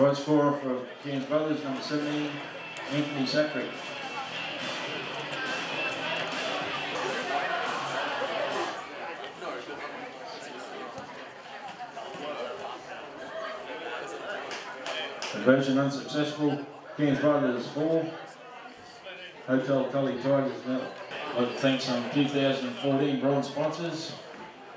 Try scorer for Cairns Brothers, number 17, Anthony Satrick. Conversion unsuccessful. Cairns Brothers 4. Hotel Tully Tigers nil. I'd like to thank some 2014 bronze sponsors.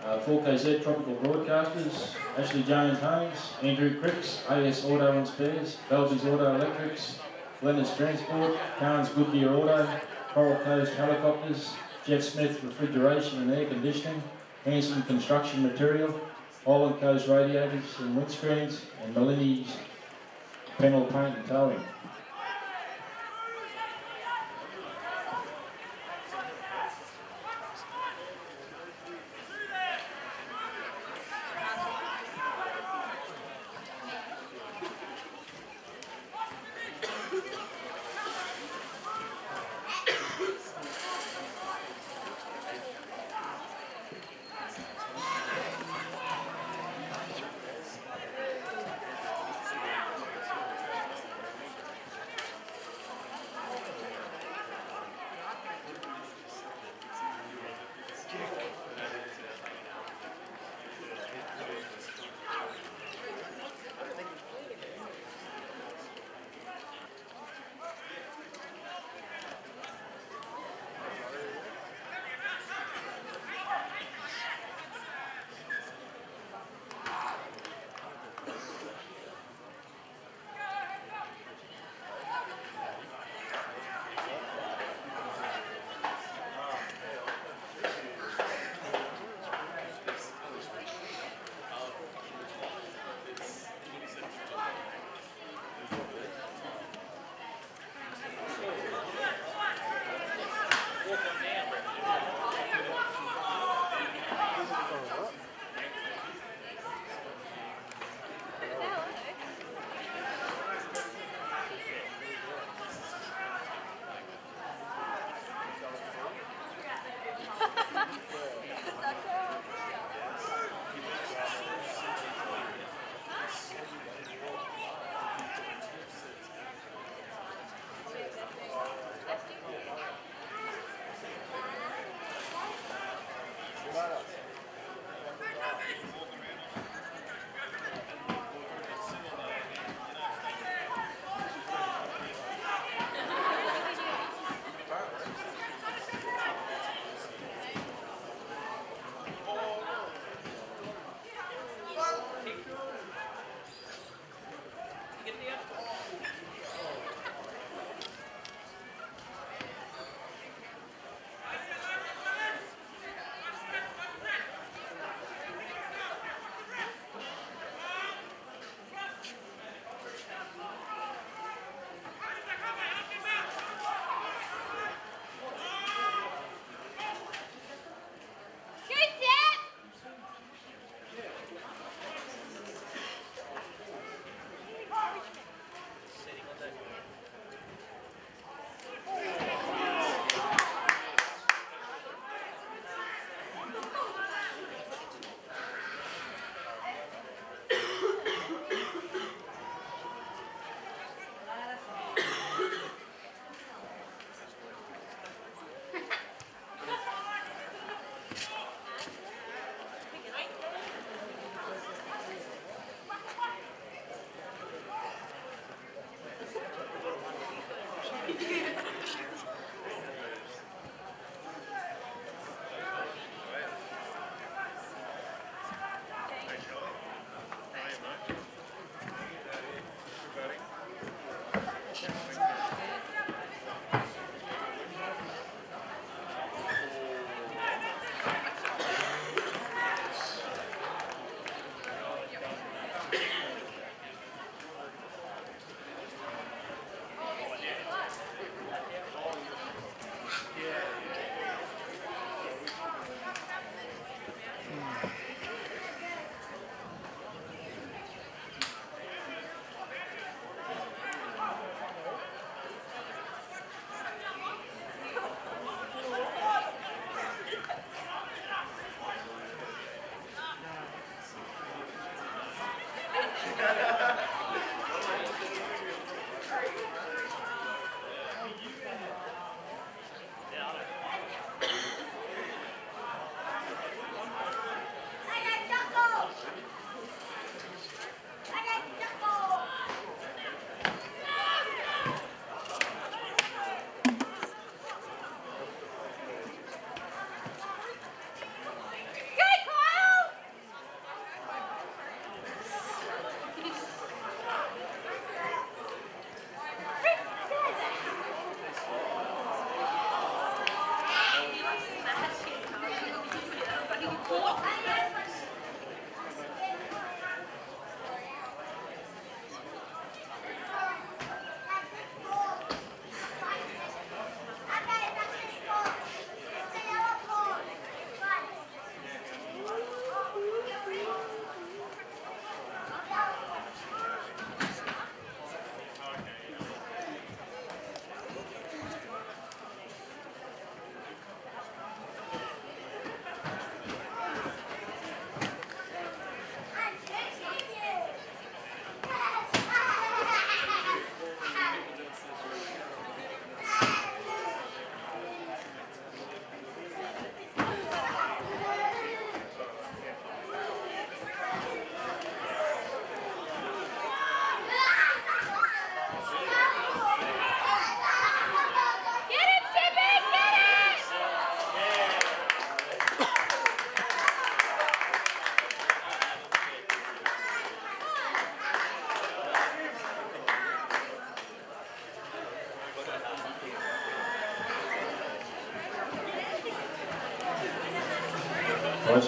Uh, 4KZ Tropical Broadcasters, Ashley Jones Homes, Andrew Cricks, AS Auto and Spares, Belgians Auto Electrics, Leonard's Transport, Cairns Goodyear Auto, Coral Coast Helicopters, Jeff Smith Refrigeration and Air Conditioning, Hanson Construction Material, Island Coast Radiators and Windscreens, and Malini's Panel Paint and Towing. 了。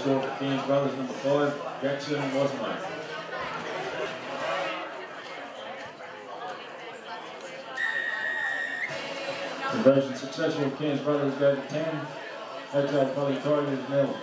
Score for Cairns Brothers number five, Jackson Wasmate. Conversion successful, Cairns Brothers go to ten, Hotel Tully Tigers nil.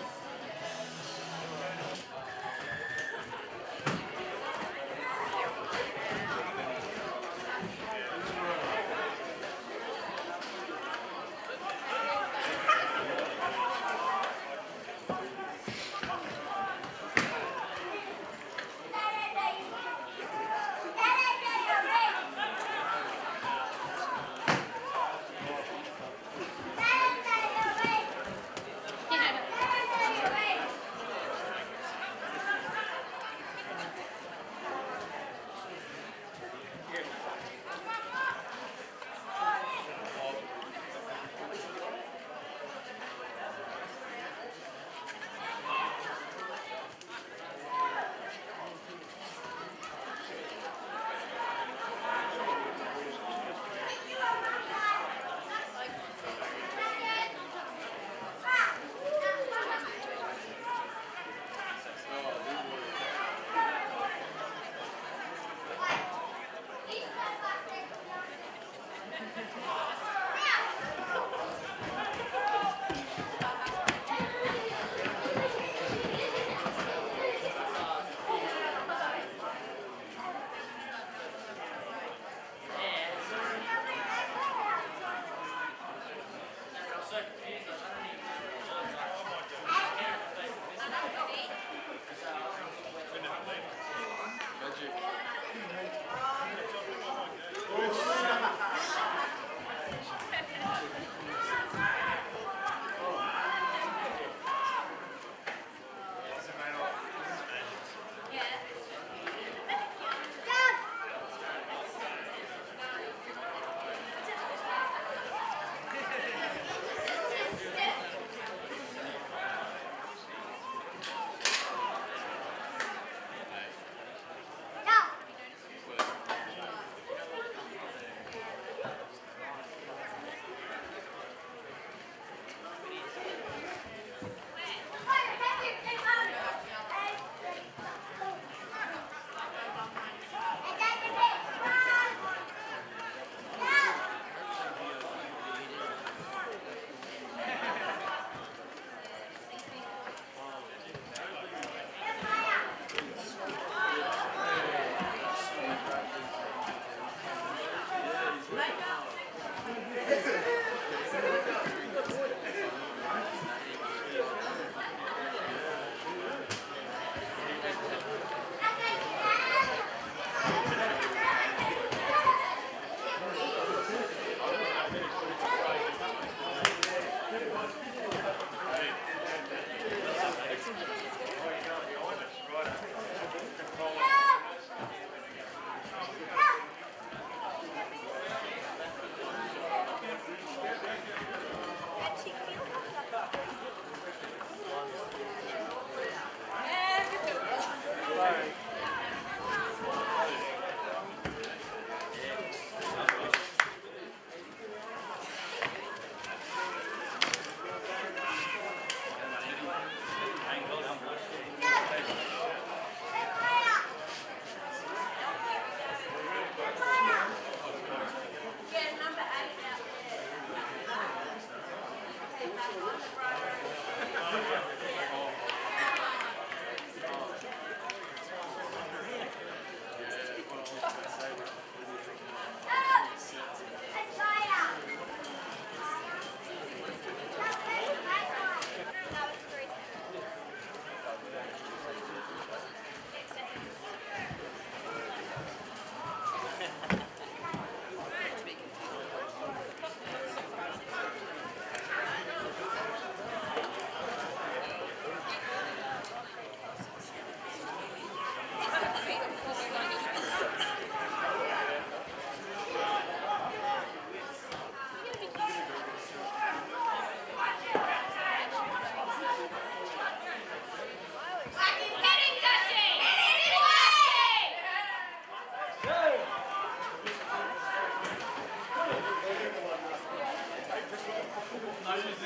I just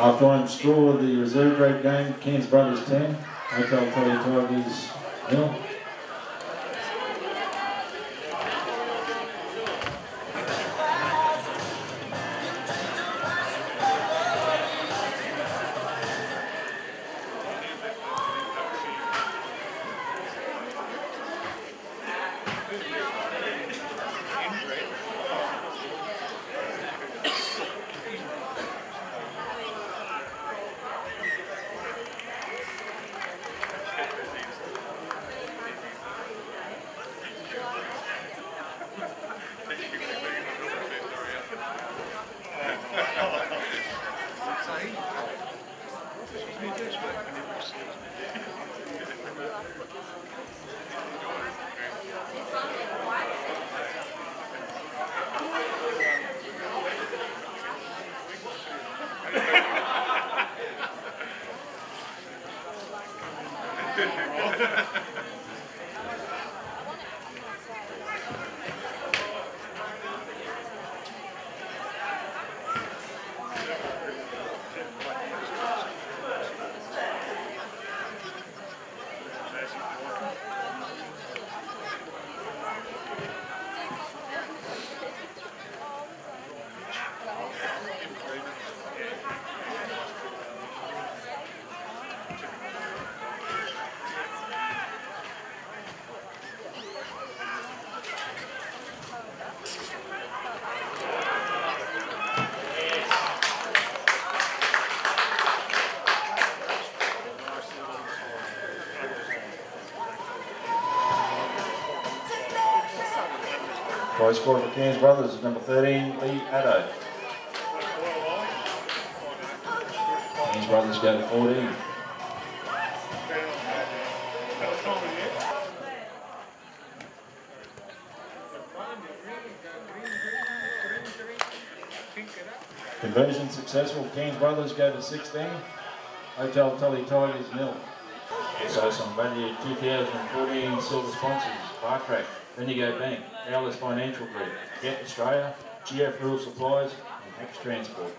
Half-time score of the reserve grade game, Cairns Brothers 10, Hotel Tully Tigers nil. Try scorer for Cairns Brothers is number 13, Lee Addo. Cairns Brothers go to 14. Conversion successful, Cairns Brothers go to 16. Hotel Tully Tigers nil. So some value 2014 silver sponsors, Bar Track, Bendigo Bank, Alice Financial Group, Get Australia, GF Rural Supplies, and X Transport.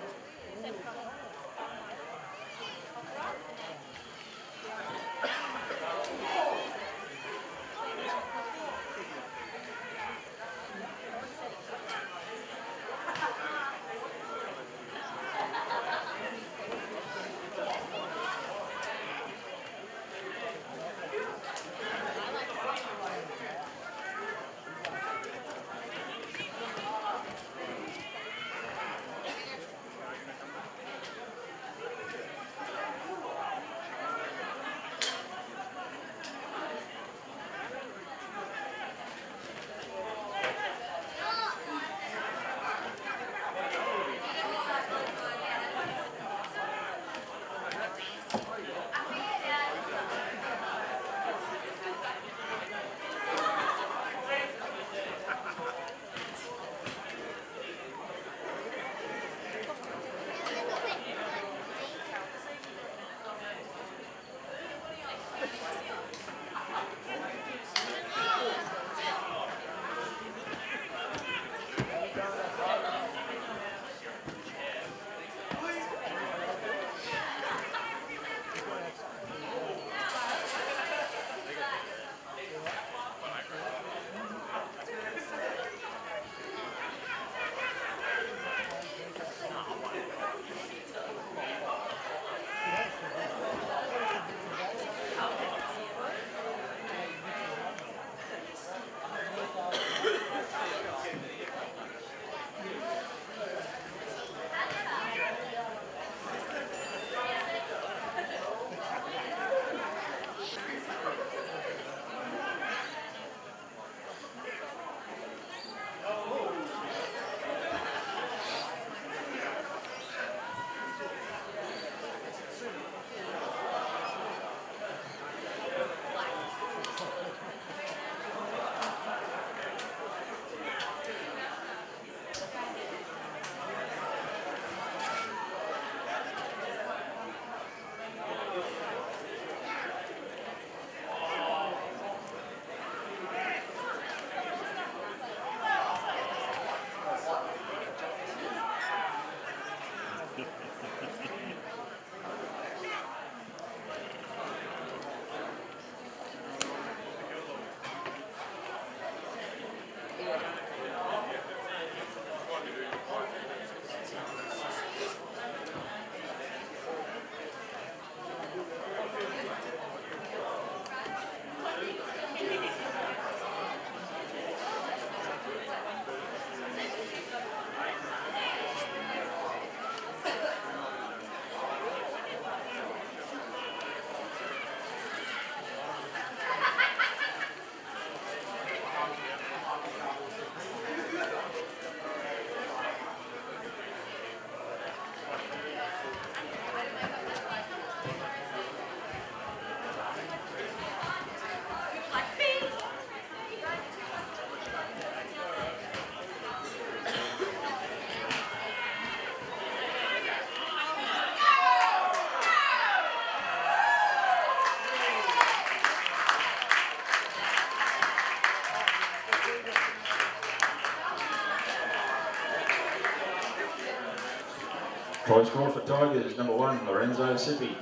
Try score for Tigers, number one, Lorenzo Sippi.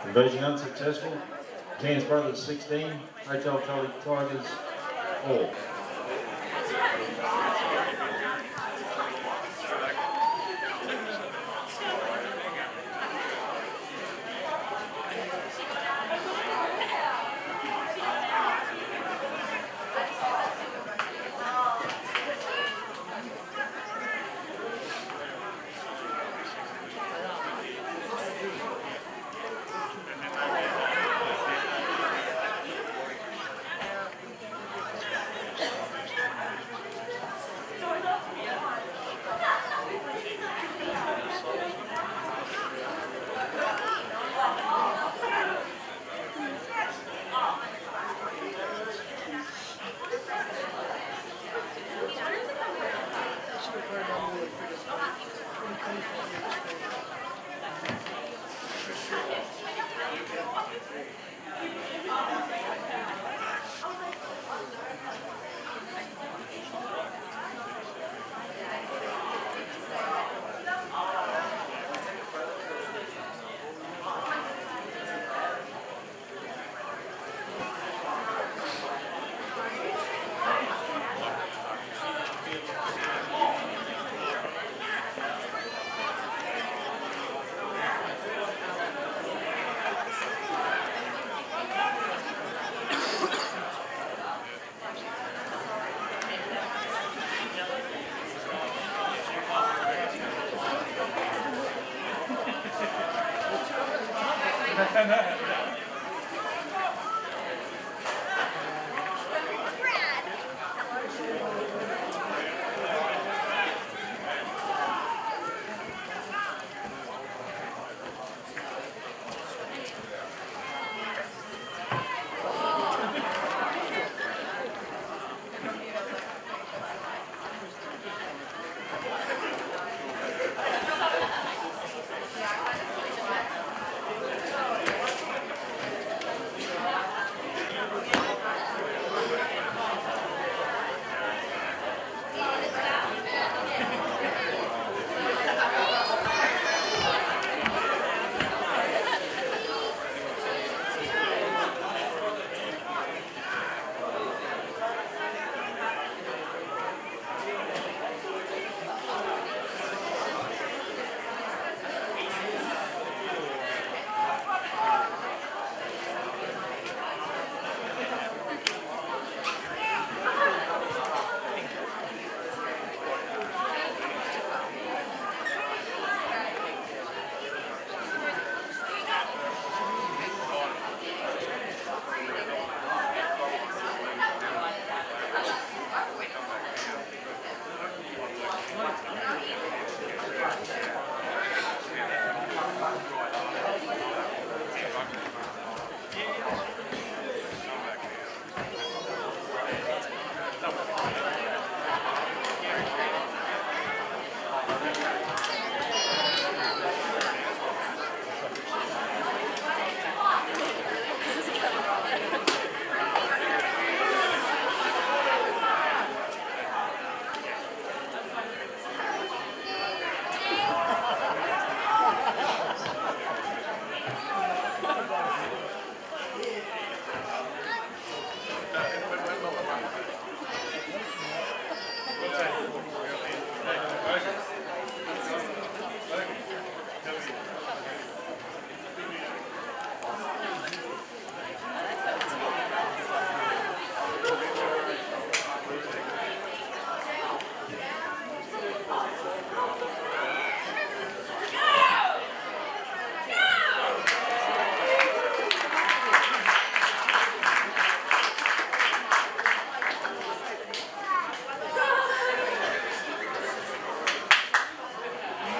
Conversion unsuccessful. Cairns Brothers 16, Hotel Tully Tigers 4.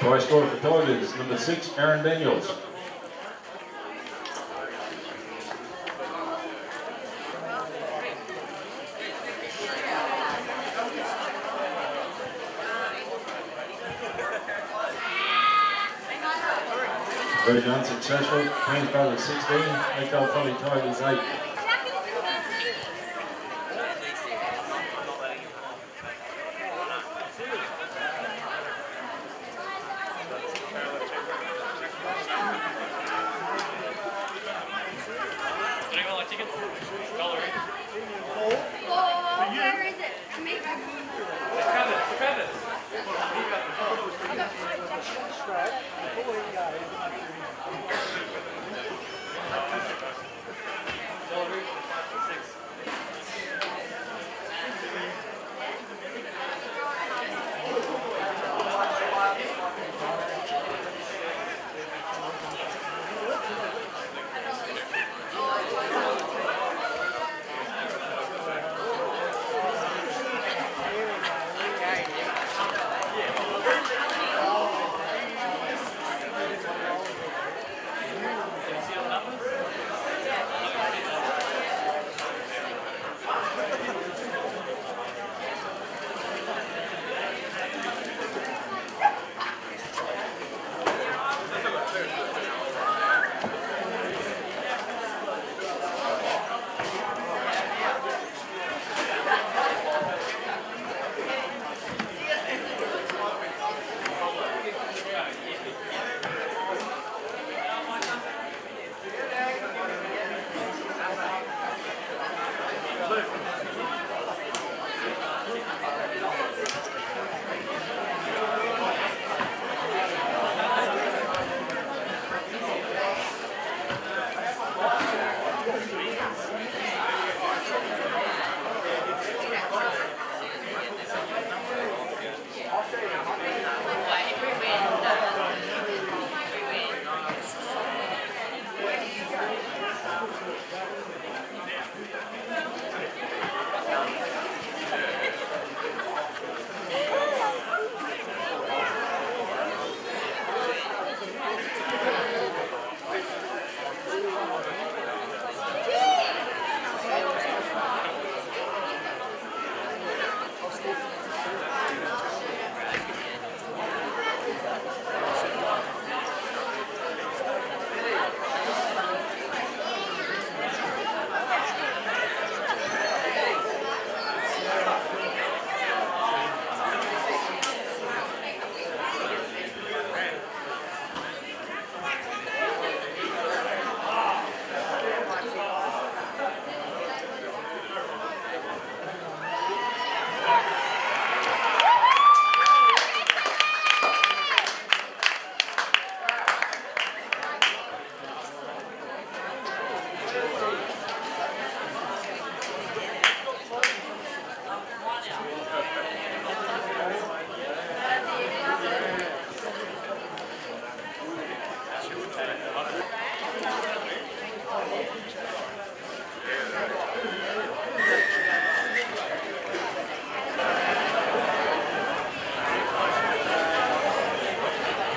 Try score for Tigers, number six, Aaron Daniels. Very unsuccessful. Cairns Brothers 16, Hotel Tully Tigers 8.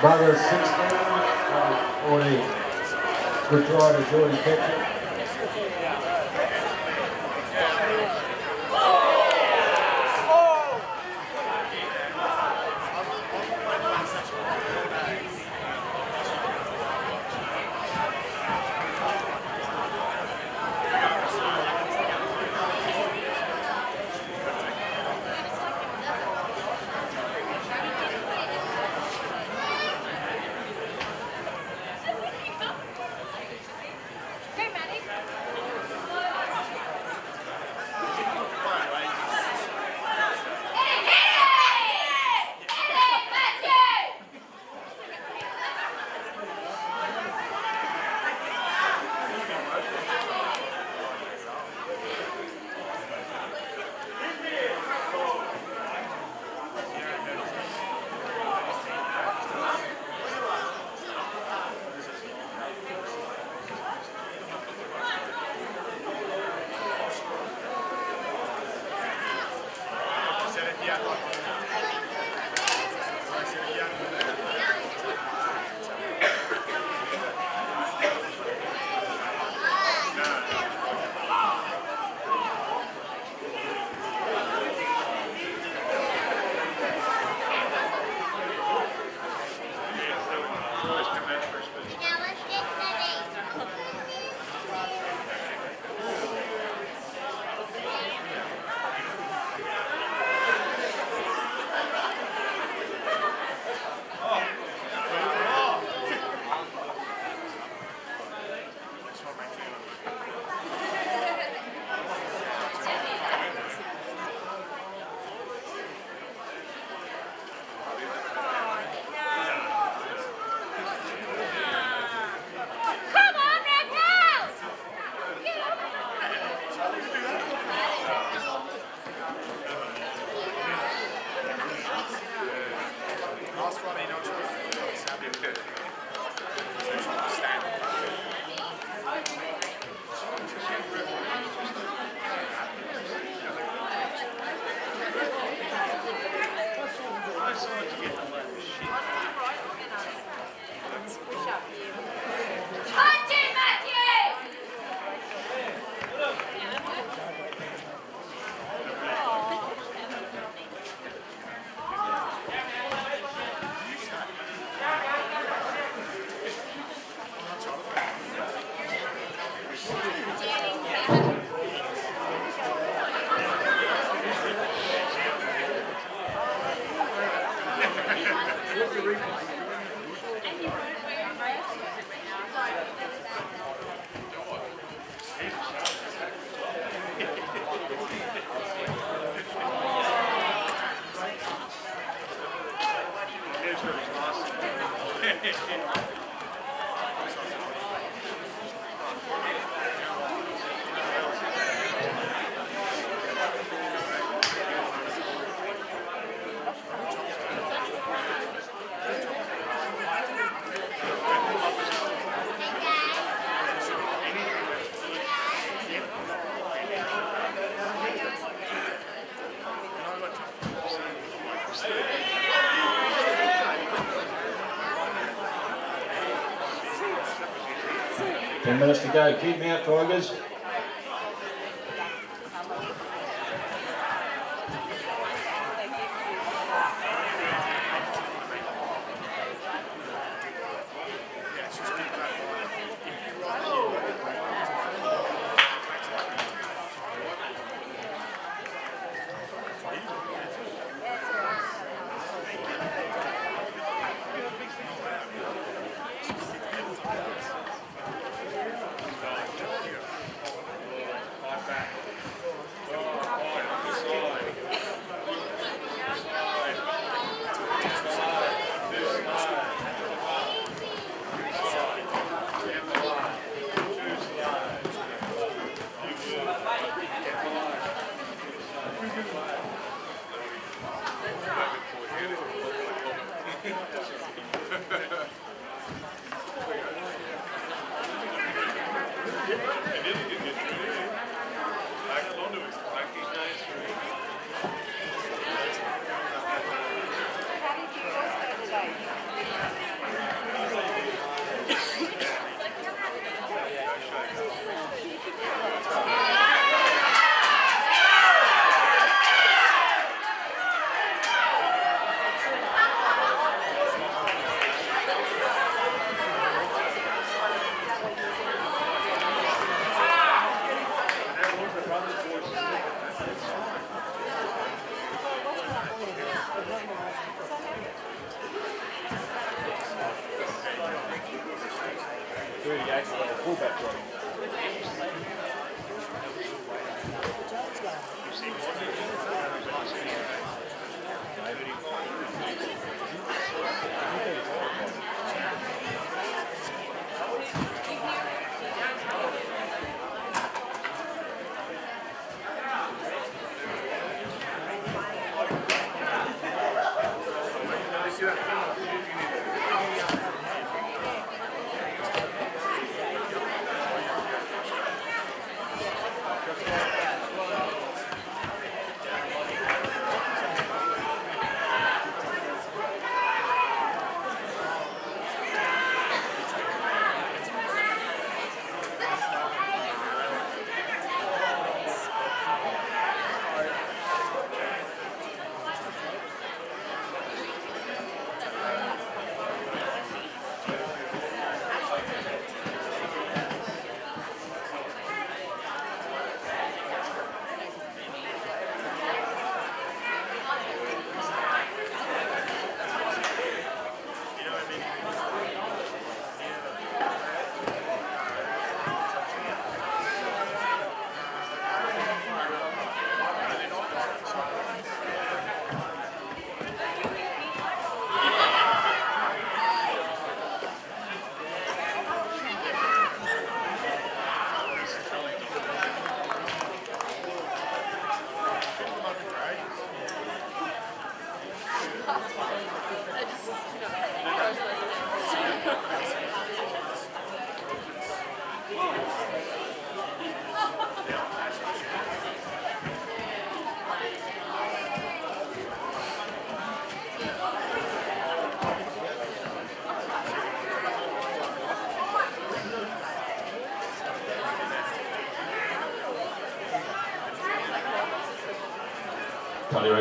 Brothers 16, uh, 14. Good try to Jordan Ketchum. 10 minutes to go. Keep out, Tigers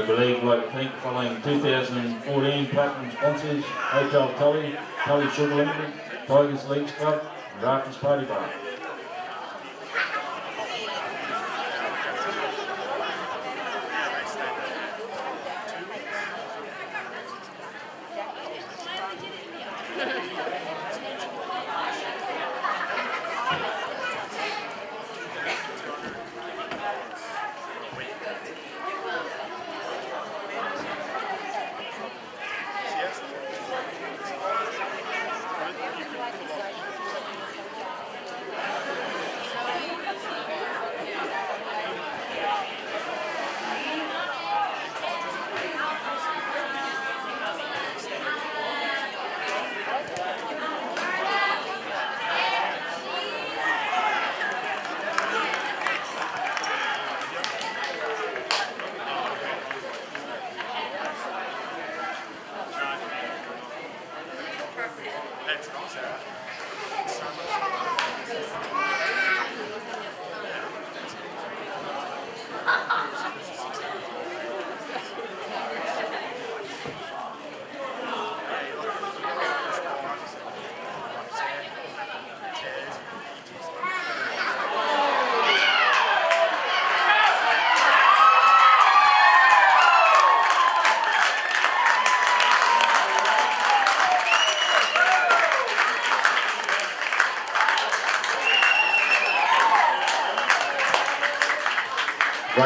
Would like to following 2014 Platinum sponsors, Hotel Tully, Tully Sugar Limited, Tigers Leagues Club, and Party Bar.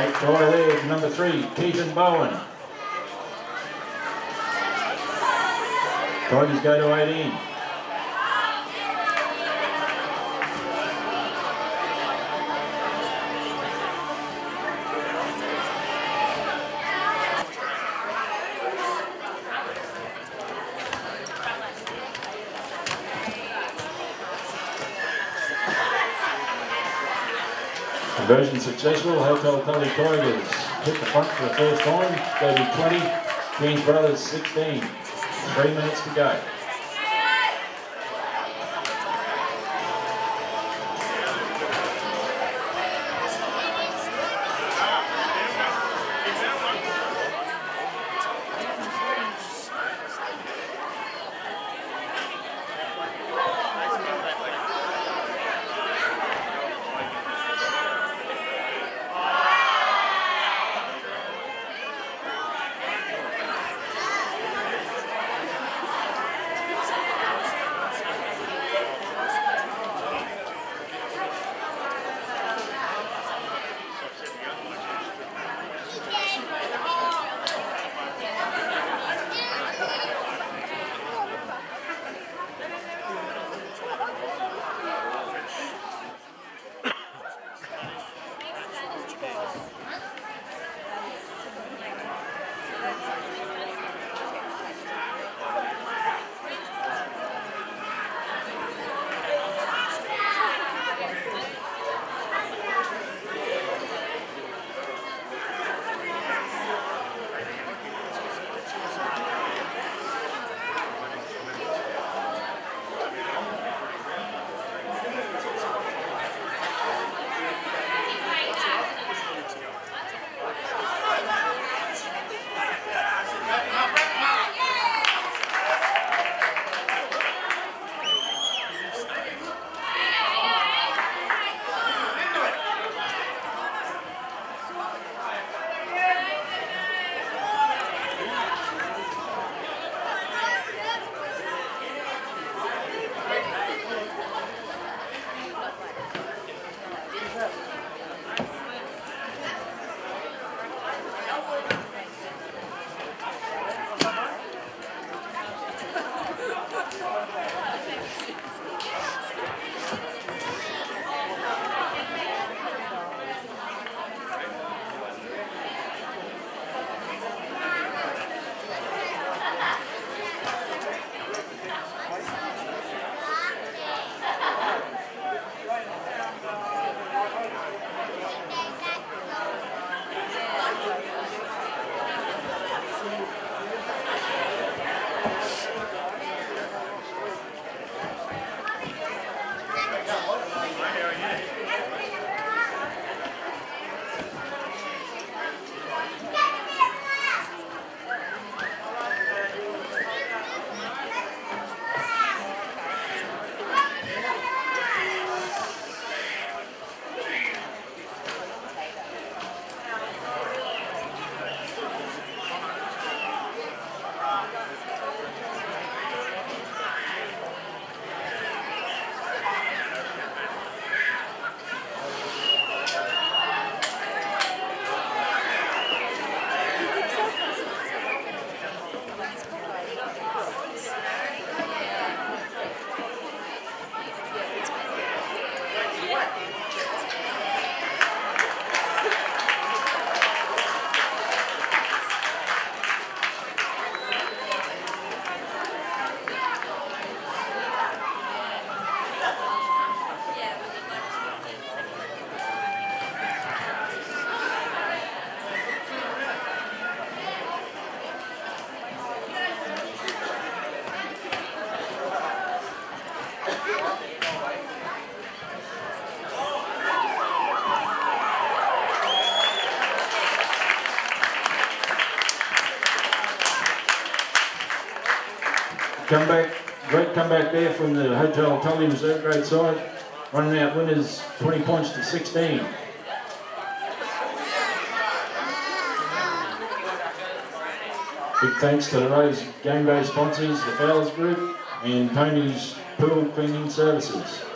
Try there for number three, Keaton Bowen. Tigers go to 18. Successful, Hotel Tully Tigers hit the front for the first time, to 20, Cairns Brothers 16. Three minutes to go. Comeback, great comeback there from the Hotel Tully Reserve grade side, running out winners 20 points to 16. Big thanks to today's game day sponsors, the Fowlers Group and Tony's Pool Cleaning Services.